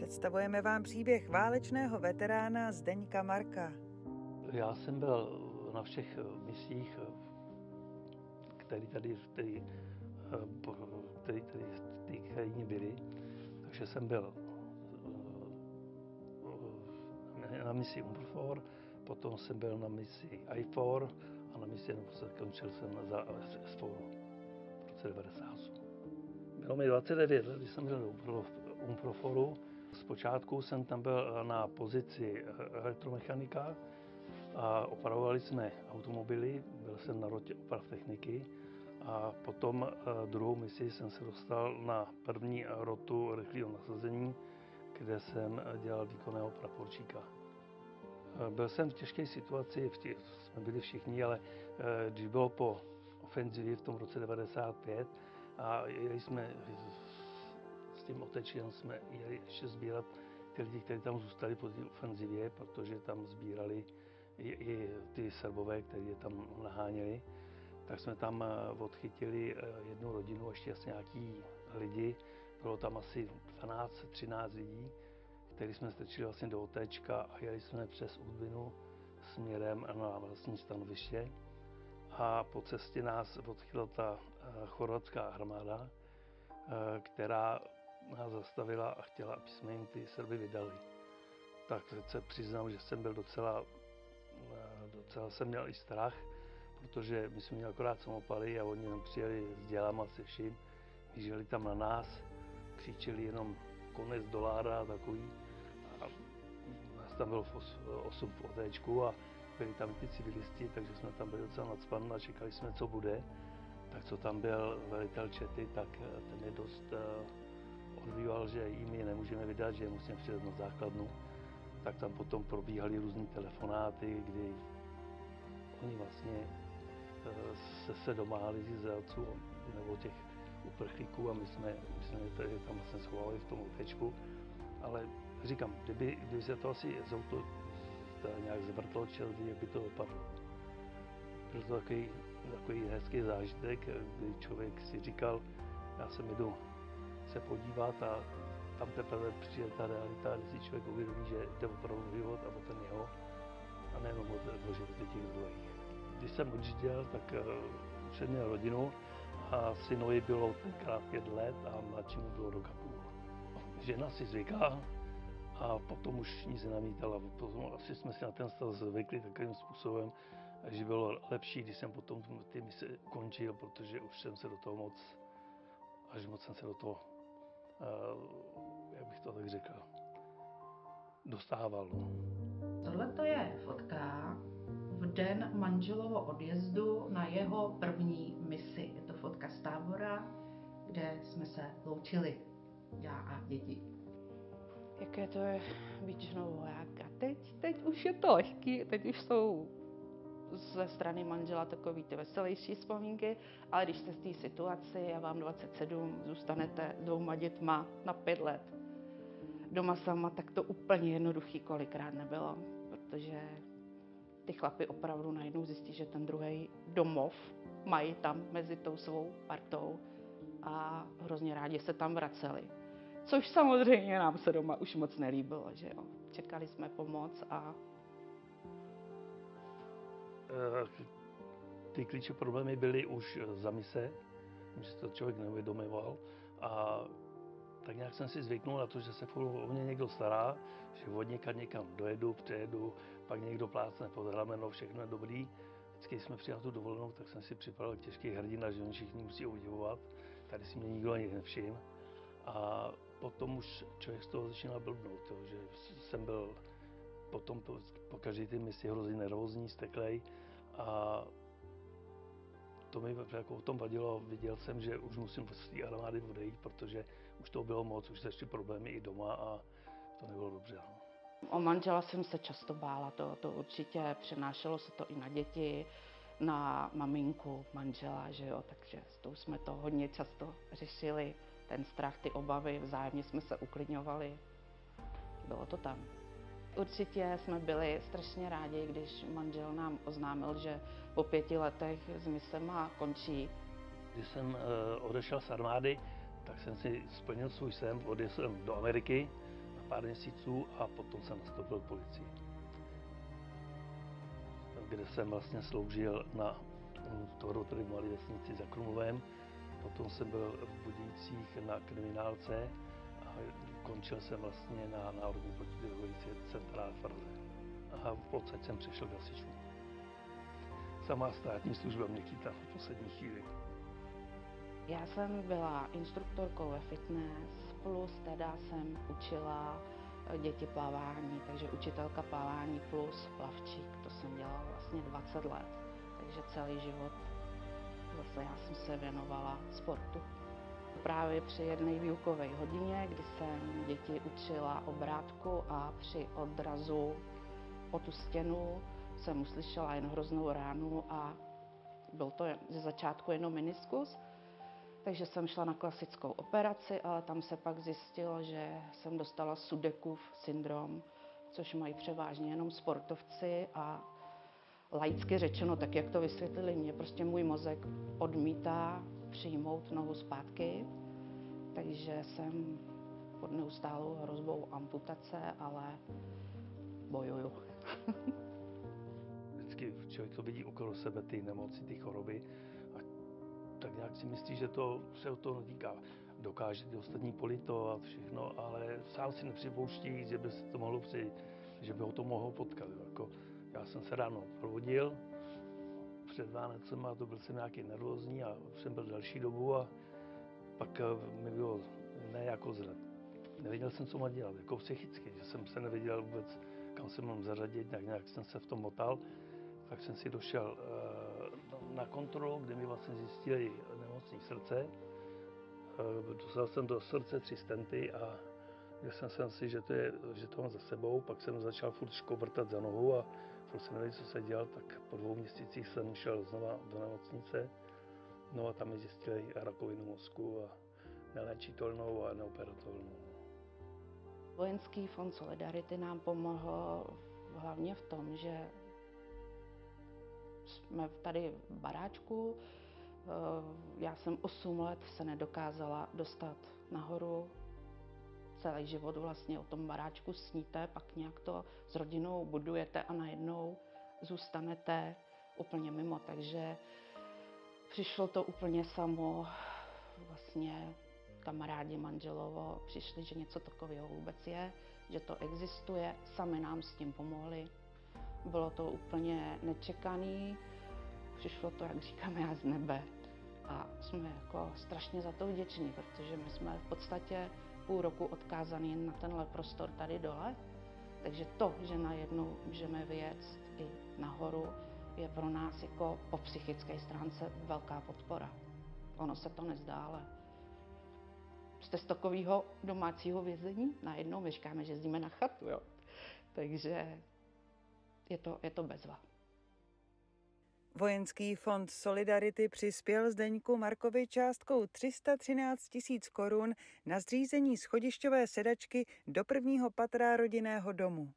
Představujeme vám příběh válečného veterána Zdeňka Marka. Já jsem byl na všech misích, které tady v té který tady v té krajině byly. Takže jsem byl eh, na misi UMPRFOR, potom jsem byl na misi IFOR a na misi končil jsem za SFOR v roce 98. Bylo mi 29 let, když jsem byl do UMPROFORu. Zpočátku jsem tam byl na pozici elektromechanika a opravovali jsme automobily, byl jsem na rotě oprav techniky a potom eh, druhou misi jsem se dostal na první rotu rychlého nasazení, kde jsem dělal výkonného praporčíka. Eh, byl jsem v těžké situaci, v tě, jsme byli všichni, ale eh, když bylo po ofenzivě v tom roce 95 a jeli jsme tím otečem, jsme jeli ještě sbírat ty lidi, kteří tam zůstali po té ofenzivě, protože tam sbírali i, i ty srbové, kteří je tam naháněli tak jsme tam eh, odchytili eh, jednu rodinu, ještě asi nějaký lidi. Bylo tam asi 12-13 lidí, který jsme strčili vlastně do otéčka a jeli jsme přes Udvinu směrem na vlastní stanoviště. A po cestě nás odchytila ta eh, chorvatská armáda, která nás zastavila a chtěla, aby jsme jim ty Srby vydali. Tak se přiznám, že jsem byl docela, docela jsem měl i strach, protože my jsme měli akorát samopaly a oni nám přijeli s dělama se vším, žili tam na nás, křičeli jenom konec dolára a takový. A nás tam bylo 8 v OTčku a byli tam ty civilisti, takže jsme tam byli docela nadspaní a čekali jsme, co bude. Tak co tam byl velitel Čety, tak eh, ten je dost uh, odbýval, že jim nemůžeme vydat, že je musíme přijet na základnu. Tak tam potom probíhaly různé telefonáty, kdy oni vlastně se, se domáhali Izraelců nebo těch uprchlíků a my jsme, my jsme tady tam vlastně schovali v tom utečku. Ale říkám, kdyby, kdyby se to asi z auto nějak zvrtlo čeldy, jak by to dopadlo. Byl to takový, takový hezký zážitek, kdy člověk si říkal, já se jdu se podívat a tam teprve přijde ta realita, kdy si člověk uvědomí, že jde opravdu život a o ten jeho a nejenom o, o životy těch druhých. Když jsem odjížděl, tak uh, jsem měl rodinu a synovi bylo tenkrát pět let a mladšímu bylo do kapů. Žena si zvyká a potom už nic nenamítala. Potom asi jsme si na ten stav zvykli takovým způsobem, že bylo lepší, když jsem potom ty mise končil, protože už jsem se do toho moc, až moc jsem se do toho, jak bych to tak řekl, dostával. No. Tohle to je fotka v den manželovo odjezdu na jeho první misi. Je to fotka z tábora, kde jsme se loučili, já a děti. Jaké to je být vojáka? Teď, teď už je to lehký, teď už jsou ze strany manžela takový ty veselější vzpomínky, ale když jste z té situaci a vám 27, zůstanete dvouma dětma na pět let doma sama, tak to úplně jednoduchý kolikrát nebylo, protože ty chlapy opravdu najednou zjistí, že ten druhý domov mají tam mezi tou svou partou a hrozně rádi se tam vraceli. Což samozřejmě nám se doma už moc nelíbilo, že jo. Čekali jsme pomoc a... Eh, ty klíčové problémy byly už za mise, že to člověk neuvědomoval a tak nějak jsem si zvyknul na to, že se furt o mě někdo stará, že od někam někam dojedu, přejedu, pak někdo plácne pod rameno, všechno je dobrý. Vždycky, když jsme přijali tu dovolenou, tak jsem si připravil těžký hrdina, že oni všichni musí udivovat. Tady si mě nikdo ani nevšim. A potom už člověk z toho začínal blbnout, jo, že jsem byl potom po, po každé ty misi hrozně nervózní, steklej a to mi jako o tom vadilo. Viděl jsem, že už musím z té armády odejít, protože už to bylo moc, už začaly problémy i doma a to nebylo dobře. No. O manžela jsem se často bála, to, to určitě přenášelo se to i na děti, na maminku, manžela, že jo, takže s tou jsme to hodně často řešili, ten strach, ty obavy, vzájemně jsme se uklidňovali, bylo to tam. Určitě jsme byli strašně rádi, když manžel nám oznámil, že po pěti letech s misema končí. Když jsem uh, odešel z armády, tak jsem si splnil svůj sen, odjel jsem do Ameriky na pár měsíců a potom jsem nastoupil policii, kde jsem vlastně sloužil na tvoru tedy malé vesnici za Krumlovem. Potom jsem byl v Budějcích na kriminálce a končil jsem vlastně na Národní protidrogové centrále v Praze. A v podstatě jsem přešel k hasičům. Sama státní služba mě chytá v poslední chvíli. Já jsem byla instruktorkou ve fitness, plus teda jsem učila eh, děti plavání, takže učitelka plavání plus plavčík, to jsem dělala vlastně 20 let, takže celý život zase já jsem se věnovala sportu. Právě při jedné výukové hodině, kdy jsem děti učila obrátku a při odrazu po tu stěnu jsem uslyšela jen hroznou ránu a byl to ze začátku jenom meniskus, takže jsem šla na klasickou operaci, ale tam se pak zjistilo, že jsem dostala Sudekův syndrom, což mají převážně jenom sportovci a laicky řečeno, tak jak to vysvětlili mě, prostě můj mozek odmítá přijmout nohu zpátky, takže jsem pod neustálou hrozbou amputace, ale bojuju. Vždycky člověk to vidí okolo sebe, ty nemoci, ty choroby a tak nějak si myslí, že to se o to netýká. Dokáže ty ostatní polito a všechno, ale sám si nepřipouští, že by se to mohlo přijít, že by ho to mohlo potkat. Jako, já jsem se ráno provodil před Vánecem a to byl jsem nějaký nervózní a jsem byl další dobu a pak eh, mi bylo ne jako zle. Nevěděl jsem, co mám dělat, jako psychicky, že jsem se nevěděl vůbec, kam se mám zařadit, tak nějak jsem se v tom motal. Tak jsem si došel eh, na kontrolu, kde mi vlastně zjistili nemocní srdce. Eh, dostal jsem do srdce tři stenty a Myslel jsem si, že to, je, že to mám za sebou, pak jsem začal furt škobrtat za nohu a jsem nevěděl, co se dělal, tak po dvou měsících jsem šel znova do nemocnice. No a tam mi zjistili rakovinu mozku a neléčitelnou a neoperatelnou. Vojenský fond Solidarity nám pomohl hlavně v tom, že jsme tady v baráčku. Eh, já jsem 8 let se nedokázala dostat nahoru celý život vlastně o tom baráčku sníte, pak nějak to s rodinou budujete a najednou zůstanete úplně mimo. Takže přišlo to úplně samo, vlastně kamarádi manželovo přišli, že něco takového vůbec je, že to existuje, sami nám s tím pomohli. Bylo to úplně nečekaný, přišlo to, jak říkáme, já z nebe. A jsme jako strašně za to vděční, protože my jsme v podstatě půl roku odkázaný na tenhle prostor tady dole. Takže to, že najednou můžeme vyjet i nahoru, je pro nás jako po psychické stránce velká podpora. Ono se to nezdá, ale z takového domácího vězení, najednou my říkáme, že jezdíme na chatu, jo. Takže je to, je to bezva. Vojenský fond Solidarity přispěl Zdeňku Markovi částkou 313 tisíc korun na zřízení schodišťové sedačky do prvního patra rodinného domu.